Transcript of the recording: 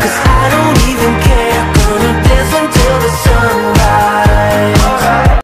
Cause I